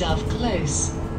Dove Close.